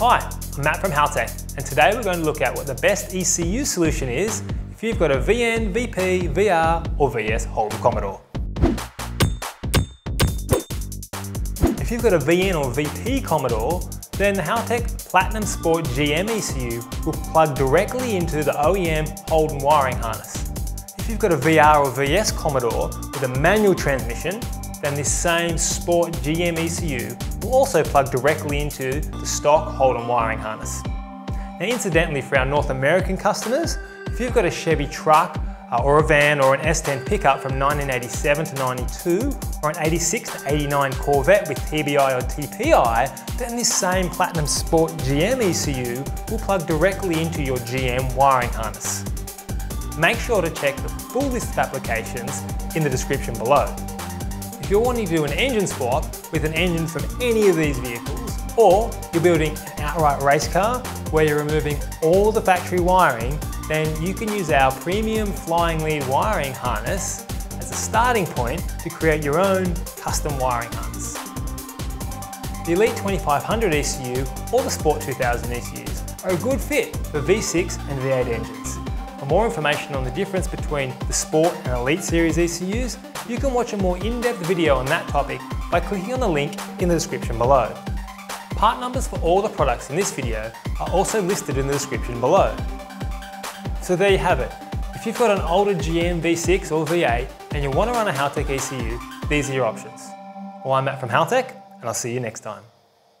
Hi, I'm Matt from Haltech, and today we're going to look at what the best ECU solution is if you've got a VN, VP, VR or VS Holden Commodore. If you've got a VN or VP Commodore, then the Haltech Platinum Sport GM ECU will plug directly into the OEM Holden wiring harness. If you've got a VR or VS Commodore with a manual transmission, then this same Sport GM ECU will also plug directly into the stock Holden wiring harness. Now incidentally for our North American customers, if you've got a Chevy truck uh, or a van or an S10 pickup from 1987 to 92 or an 86 to 89 Corvette with TBI or TPI, then this same Platinum Sport GM ECU will plug directly into your GM wiring harness. Make sure to check the full list of applications in the description below. If you're wanting to do an engine swap with an engine from any of these vehicles, or you're building an outright race car where you're removing all the factory wiring, then you can use our premium flying lead wiring harness as a starting point to create your own custom wiring harness. The Elite 2500 ECU or the Sport 2000 ECUs are a good fit for V6 and V8 engines. For more information on the difference between the Sport and Elite series ECUs, you can watch a more in-depth video on that topic by clicking on the link in the description below. Part numbers for all the products in this video are also listed in the description below. So there you have it. If you've got an older GM V6 or V8 and you want to run a Haltech ECU, these are your options. Well, I'm Matt from Haltech, and I'll see you next time.